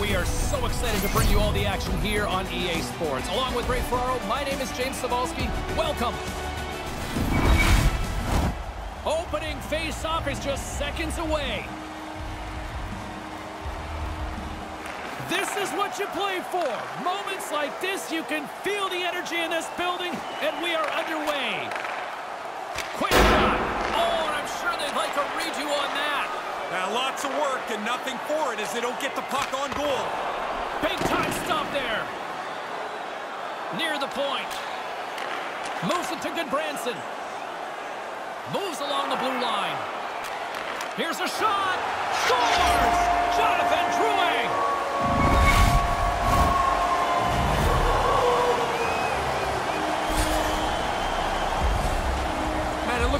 we are so excited to bring you all the action here on EA Sports. Along with Ray Ferraro, my name is James Cybulski. Welcome. Opening face-off is just seconds away. This is what you play for. Moments like this, you can feel the energy in this building, and we are underway. Quick shot. Oh, and I'm sure they'd like a redo on that. Now, lots of work and nothing for it as they don't get the puck on goal. Big time stop there. Near the point. Moves it to Gudbranson. Moves along the blue line. Here's a shot. Scores! Jonathan Drouin!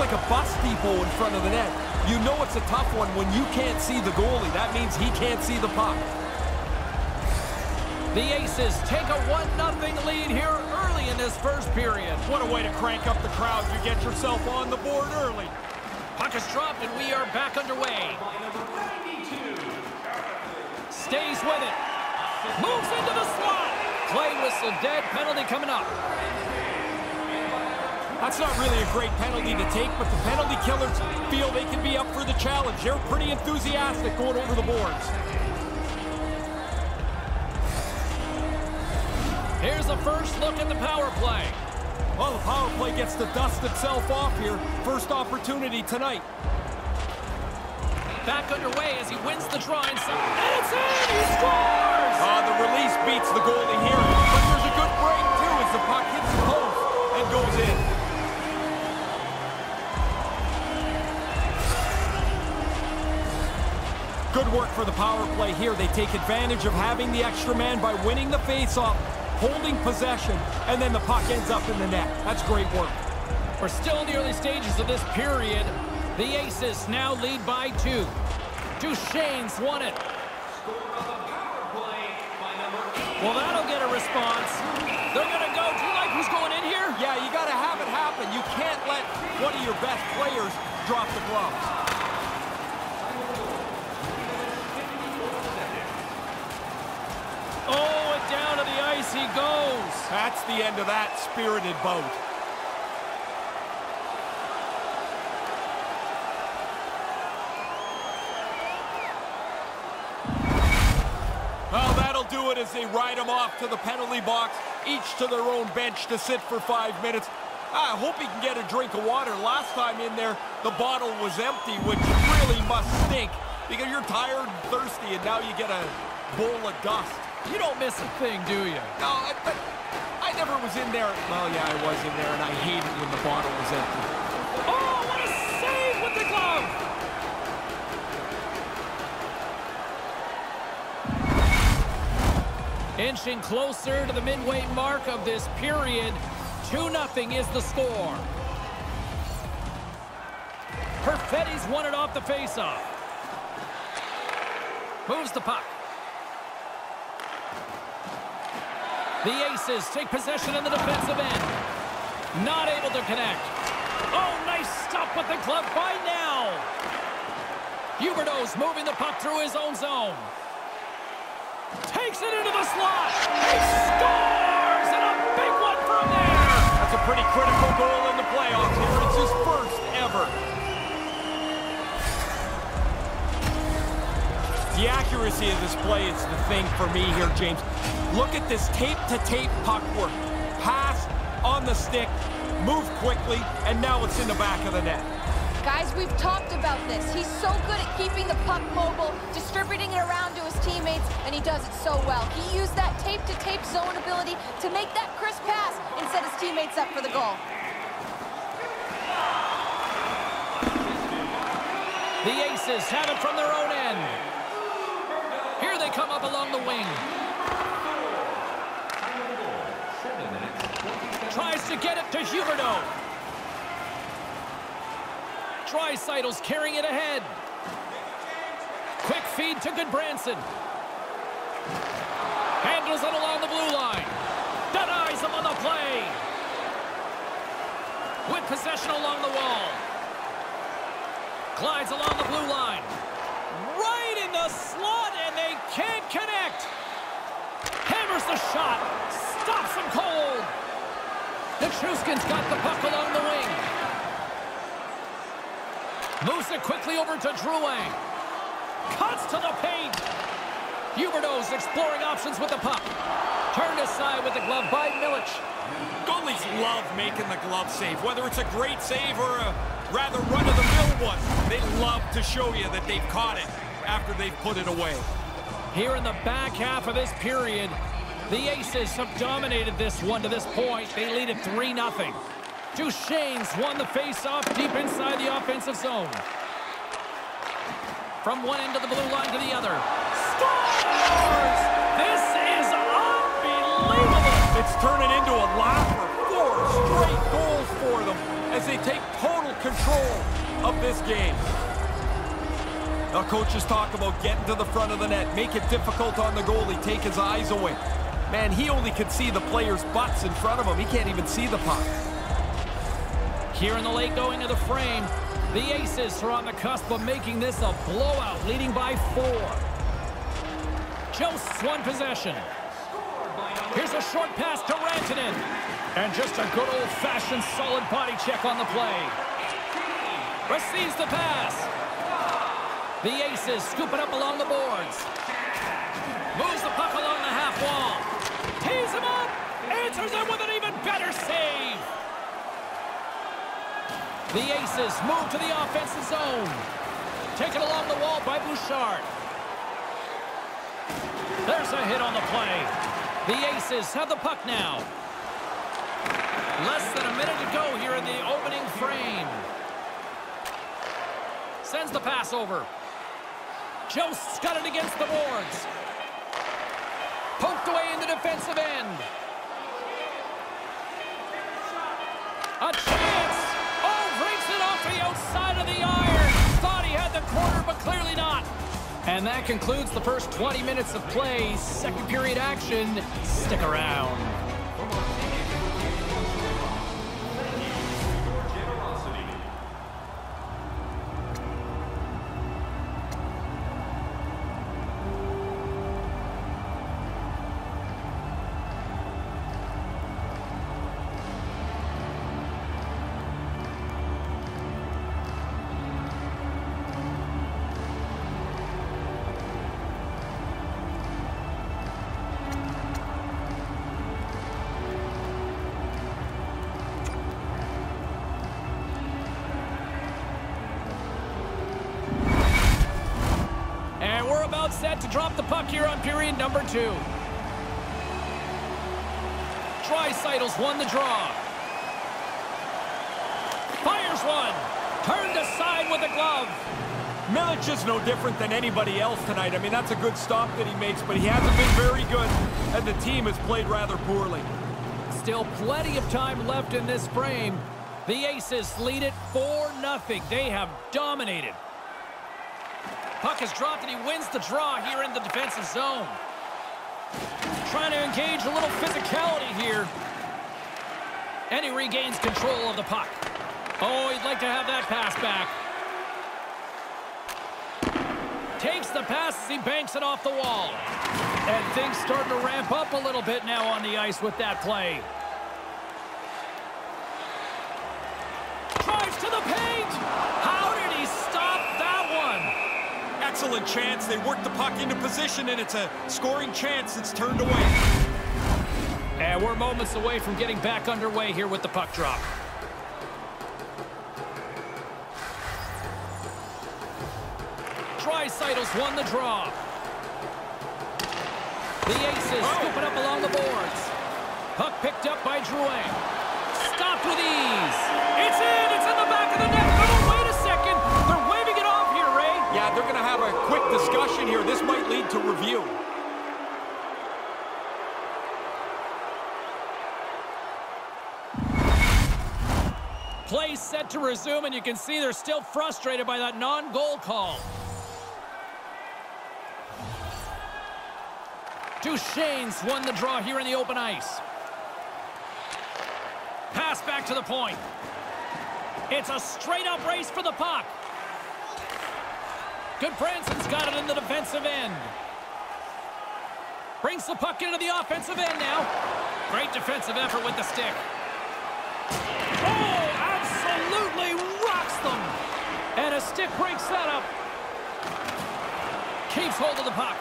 Like a bus depot in front of the net. You know it's a tough one when you can't see the goalie. That means he can't see the puck. The Aces take a 1-0 lead here early in this first period. What a way to crank up the crowd. You get yourself on the board early. Puck is dropped and we are back underway. Stays with it. Moves into the slot. Play whistle dead. Penalty coming up. That's not really a great penalty to take, but the penalty killers feel they can be up for the challenge. They're pretty enthusiastic going over the boards. Here's the first look at the power play. Well, the power play gets to dust itself off here. First opportunity tonight. Back underway as he wins the draw inside. And it's in! He scores! Uh, the release beats the goalie here. But there's a good break, too, as the puck hits the post and goes in. Good work for the power play here. They take advantage of having the extra man by winning the faceoff, holding possession, and then the puck ends up in the net. That's great work. We're still in the early stages of this period. The Aces now lead by two. Duchesne's won it. Well, that'll get a response. They're going to go. Do you like who's going in here? Yeah, you got to have it happen. You can't let one of your best players drop the gloves. Oh, and down to the ice he goes. That's the end of that spirited boat. Well, that'll do it as they ride them off to the penalty box, each to their own bench to sit for five minutes. Ah, I hope he can get a drink of water. Last time in there, the bottle was empty, which really must stink because you're tired and thirsty, and now you get a bowl of dust. You don't miss a thing, do you? No, I- but I never was in there. Well, yeah, I was in there, and I hated when the bottle was empty. Oh, what a save with the glove! Inching closer to the midway mark of this period. 2-0 is the score. Perfetti's won it off the faceoff. Moves the puck. The Aces take possession in the defensive end. Not able to connect. Oh, nice stop with the glove by now. Huberdeau's moving the puck through his own zone. Takes it into the slot. He scores! And a big one from there. That's a pretty critical goal in the playoffs here. It's his first ever. The accuracy of this play is the thing for me here, James. Look at this tape-to-tape puck work. Pass on the stick, move quickly, and now it's in the back of the net. Guys, we've talked about this. He's so good at keeping the puck mobile, distributing it around to his teammates, and he does it so well. He used that tape-to-tape zone ability to make that crisp pass and set his teammates up for the goal. The Aces have it from their own end. Here they come up along the wing. Tries to get it to Huberdeau. Draisaitl's carrying it ahead. Quick feed to Gudbranson. Handles it along the blue line. Denies him on the play. With possession along the wall. Glides along the blue line. Right in the slot, and they can't connect. Hammers the shot. Stops him cold. Nichushkin's got the puck along the wing. Moves it quickly over to Drouin. Cuts to the paint. Huberdeau's exploring options with the puck. Turned aside with the glove by Milic. Goalies love making the glove save, whether it's a great save or a rather run-of-the-mill one. They love to show you that they've caught it after they've put it away. Here in the back half of this period, the Aces have dominated this one to this point. They lead it 3-0. Duchesne's won the face-off deep inside the offensive zone. From one end of the blue line to the other. Scores! This is unbelievable! It's turning into a laugher. Four straight goals for them as they take total control of this game. Now, coaches talk about getting to the front of the net, make it difficult on the goalie, take his eyes away. Man, he only can see the players' butts in front of him. He can't even see the puck. Here in the late going of the frame, the Aces are on the cusp of making this a blowout, leading by four. Jost's one possession. Here's a short pass to Rantanen. And just a good old-fashioned solid body check on the play. Receives the pass. The Aces scoop it up along the boards. Moves the puck along the half wall. Answers it with an even better save. The Aces move to the offensive zone. Taken along the wall by Bouchard. There's a hit on the play. The Aces have the puck now. Less than a minute to go here in the opening frame. Sends the pass over. Jost's got it against the boards. Poked away in the defensive end. A chance! Oh, breaks it off the outside of the iron. Thought he had the corner, but clearly not. And that concludes the first 20 minutes of play. Second period action. Stick around. Drop the puck here on period number two. Draisaitl's won the draw. Fires one. Turned aside with a glove. Milic is no different than anybody else tonight. I mean, that's a good stop that he makes, but he hasn't been very good, and the team has played rather poorly. Still plenty of time left in this frame. The Aces lead it 4-0. They have dominated. Puck is dropped and he wins the draw here in the defensive zone. Trying to engage a little physicality here. And he regains control of the puck. Oh, he'd like to have that pass back. Takes the pass as he banks it off the wall. And things starting to ramp up a little bit now on the ice with that play. Drives to the paint! How did he stop that one? Excellent chance. They work the puck into position, and it's a scoring chance that's turned away. And we're moments away from getting back underway here with the puck drop. Draisaitl's won the draw. The Aces Oh. scoop it up along the boards. Puck picked up by Drouin. Stopped with ease. It's in! Quick discussion here. This might lead to review. Play set to resume, and you can see they're still frustrated by that non-goal call. Duchesne's won the draw here in the open ice. Pass back to the point. It's a straight-up race for the puck. Gudbranson's got it in the defensive end. Brings the puck into the offensive end now. Great defensive effort with the stick. Oh, absolutely rocks them. And a stick breaks that up. Keeps hold of the puck.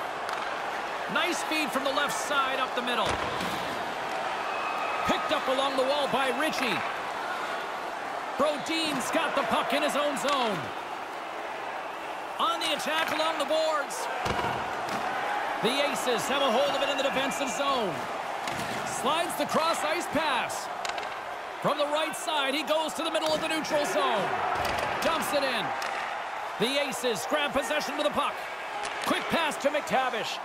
Nice feed from the left side up the middle. Picked up along the wall by Ritchie. Brodin's got the puck in his own zone. On the attack along the boards. The Aces have a hold of it in the defensive zone. Slides the cross-ice pass. From the right side, he goes to the middle of the neutral zone. Dumps it in. The Aces grab possession of the puck. Quick pass to McTavish.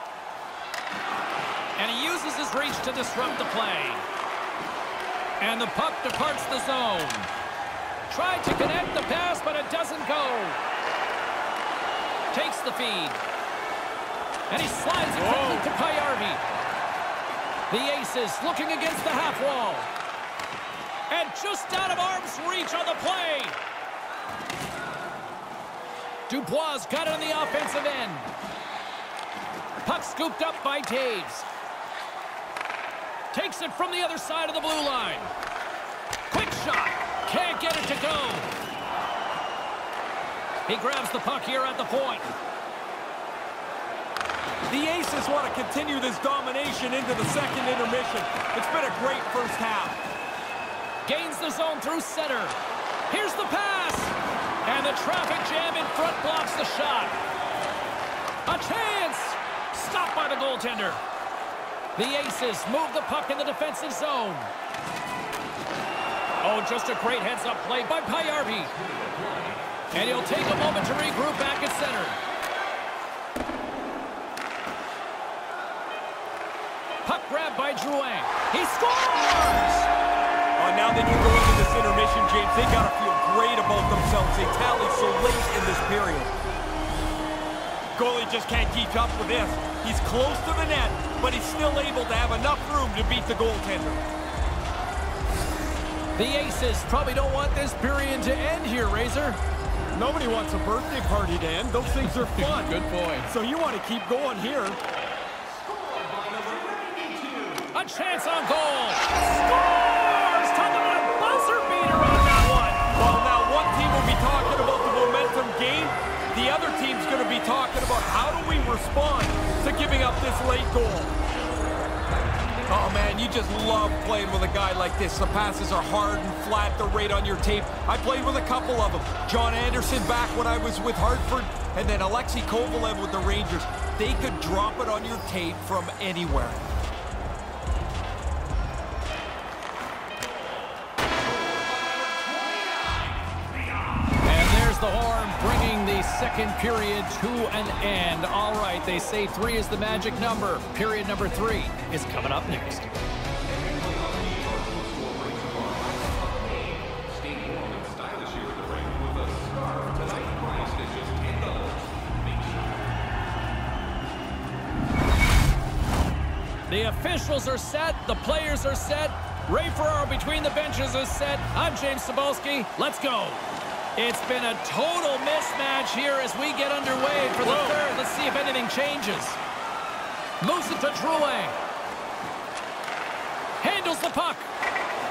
And he uses his reach to disrupt the play. And the puck departs the zone. Tried to connect the pass, but it doesn't go. Takes the feed. And he slides it quickly to Paajarvi. The Aces looking against the half wall. And just out of arm's reach on the play. Dubois got it on the offensive end. Puck scooped up by Toews. Takes it from the other side of the blue line. Quick shot. Can't get it to go. He grabs the puck here at the point. The Aces want to continue this domination into the second intermission. It's been a great first half. Gains the zone through center. Here's the pass. And the traffic jam in front blocks the shot. A chance. Stopped by the goaltender. The Aces move the puck in the defensive zone. Oh, just a great heads-up play by Paajarvi. And he'll take a moment to regroup back at center. Puck grab by Drouin. He scores! Oh, now that you go into this intermission, James, they got to feel great about themselves. They tallied so late in this period. Goalie just can't keep up with this. He's close to the net, but he's still able to have enough room to beat the goaltender. The Aces probably don't want this period to end here, Razor. Nobody wants a birthday party to end. Those things are fun. Good point. So you want to keep going here. A chance on goal. Scores! Talking about a buzzer beater on that one. Well, now one team will be talking about the momentum gain. The other team's going to be talking about how do we respond to giving up this late goal. Oh, man, you just love playing with a guy like this. The passes are hard and flat. They're right on your tape. I played with a couple of them. John Anderson back when I was with Hartford, and then Alexei Kovalev with the Rangers. They could drop it on your tape from anywhere. Second period to an end. All right, they say three is the magic number. Period number three is coming up next. The officials are set. The players are set. Ray Ferraro between the benches is set. I'm James Cybulski. Let's go. It's been a total mismatch here as we get underway for the third. Let's see if anything changes. Moves it to Drouin. Handles the puck.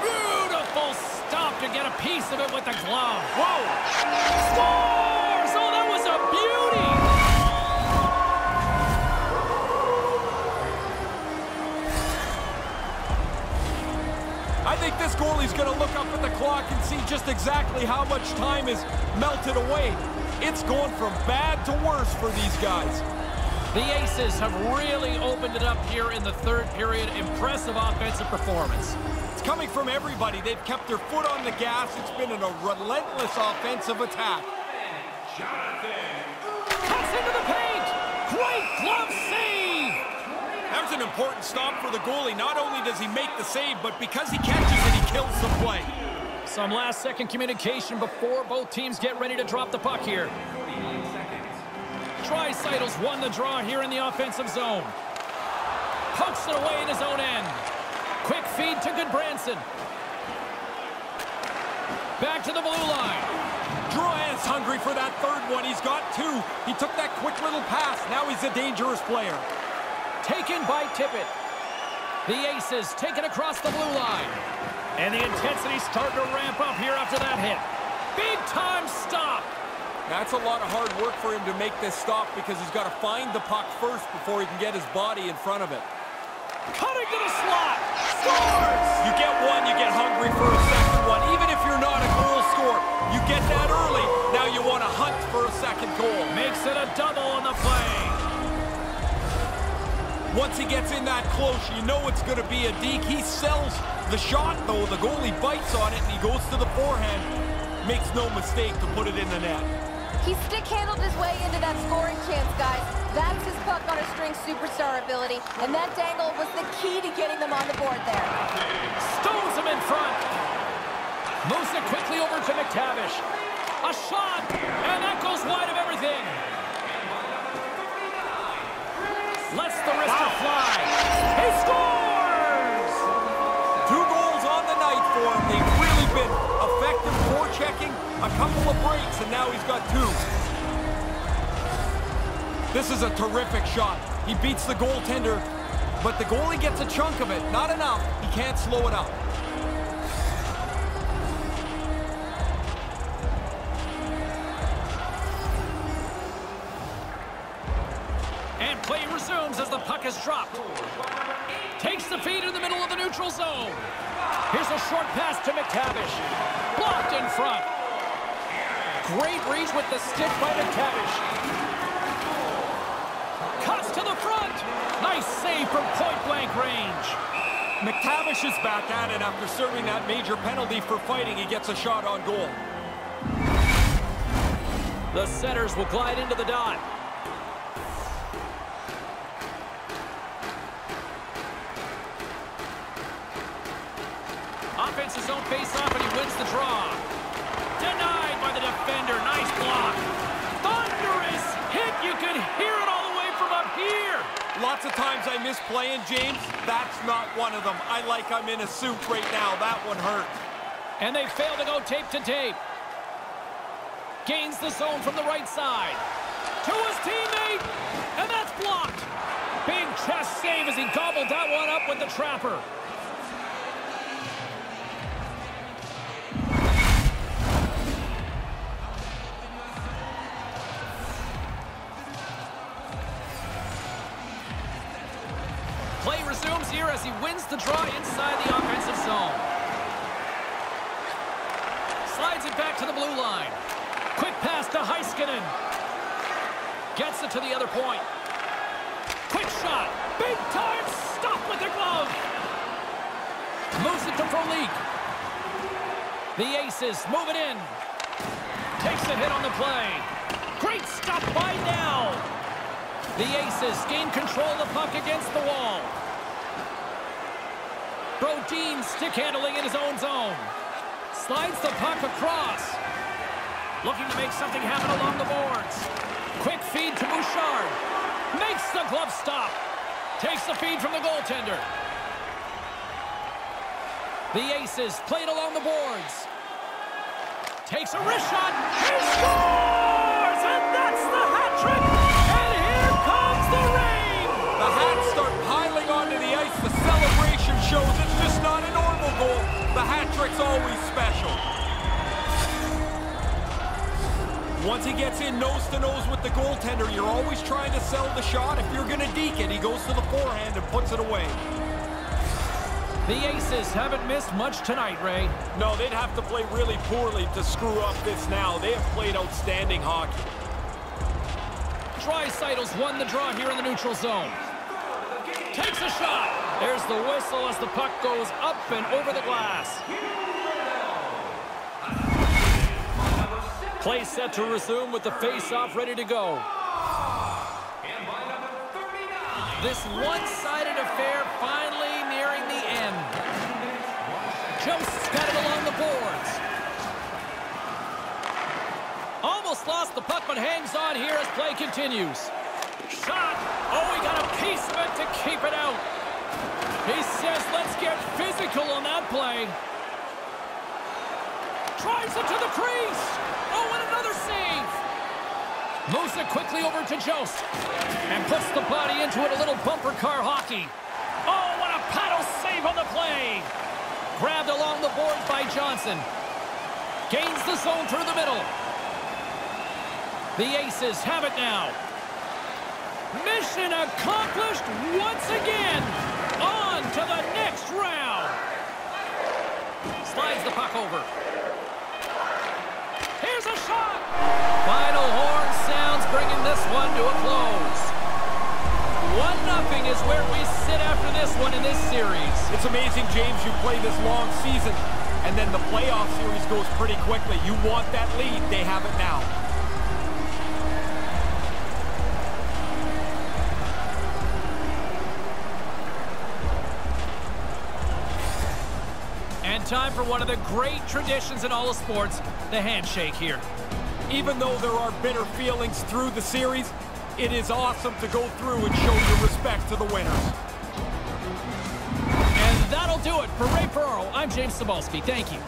Beautiful stop to get a piece of it with the glove. Whoa! Scores! Think this goalie's going to look up at the clock and see just exactly how much time is melted away. It's going from bad to worse for these guys. The Aces have really opened it up here in the third period. Impressive offensive performance. It's coming from everybody. They've kept their foot on the gas. It's been a relentless offensive attack. Cuts into the paint. Great glove save. That was an important stop for the goalie. Not only does he make the save, but because he catches it, he kills the play. Some last-second communication before both teams get ready to drop the puck here. Draisaitl's won the draw here in the offensive zone. Pokes it away in his own end. Quick feed to Gudbranson. Back to the blue line. Drouin's hungry for that third one. He's got two. He took that quick little pass. Now he's a dangerous player. Taken by Tippett. The Aces take it across the blue line. And the intensity's starting to ramp up here after that hit. Big time stop. That's a lot of hard work for him to make this stop because he's got to find the puck first before he can get his body in front of it. Cutting to the slot. Scores! You get one, you get hungry for a second one. Even Once he gets in that close, you know it's going to be a deke. He sells the shot, though. The goalie bites on it, and he goes to the forehand. Makes no mistake to put it in the net. He stick-handled his way into that scoring chance, guys. That's his puck on a string superstar ability, and that dangle was the key to getting them on the board there. Stones him in front. Moves it quickly over to McTavish. A shot, and that goes wide of everything. A couple of breaks, and now he's got two. This is a terrific shot. He beats the goaltender, but the goalie gets a chunk of it. Not enough. He can't slow it up. And play resumes as the puck is dropped. Takes the feed in the middle of the neutral zone. Here's a short pass to McTavish. Blocked in front. Great reach with the stick by McTavish. Cuts to the front. Nice save from point-blank range. McTavish is back at it after serving that major penalty for fighting. He gets a shot on goal. The setters will glide into the dot. Offensive zone face-off, and he wins the draw. Denied defender. Nice block. Thunderous hit. You can hear it all the way from up here. Lots of times I miss playing, James. That's not one of them. I like I'm in a suit right now. That one hurt. And they fail to go tape to tape. Gains the zone from the right side. To his teammate. And that's blocked. Big chest save as he gobbled that one up with the trapper. The draw inside the offensive zone. Slides it back to the blue line. Quick pass to Heiskanen. Gets it to the other point. Quick shot. Big time stop with the glove. Moves it to Frolik. The Aces move it in. Takes a hit on the play. Great stop by now. The Aces gain control of the puck against the wall. Brodin stick handling in his own zone. Slides the puck across. Looking to make something happen along the boards. Quick feed to Bouchard. Makes the glove stop. Takes the feed from the goaltender. The Aces played along the boards. Takes a wrist shot. He scores! And that's the hat trick! Trick's always special. Once he gets in nose to nose with the goaltender, you're always trying to sell the shot. If you're going to deke it, he goes to the forehand and puts it away. The Aces haven't missed much tonight, Ray. No, they'd have to play really poorly to screw up this now. They have played outstanding hockey. Draisaitl's won the draw here in the neutral zone. Takes a shot. There's the whistle as the puck goes up and over the glass. Play set to resume with the face-off ready to go. This one-sided affair finally nearing the end. Jost's got it along the boards. Almost lost the puck, but hangs on here as play continues. Shot. Oh, he got a piece of it to keep it out. He says, let's get physical on that play. Tries it to the crease. Oh, and another save. Moves it quickly over to Jost. And puts the body into it, a little bumper car hockey. Oh, what a paddle save on the play. Grabbed along the boards by Johnson. Gains the zone through the middle. The Aces have it now. Mission accomplished once again. On to the next round. Here's a shot. Final horn sounds bringing this one to a close. One nothing is where we sit after this one in this series. It's amazing, James, you play this long season, and then the playoff series goes pretty quickly. You want that lead. They have it now. For one of the great traditions in all of sports, the handshake here. Even though there are bitter feelings through the series, it is awesome to go through and show your respect to the winners. And that'll do it. For Ray Ferraro, I'm James Cybulski. Thank you.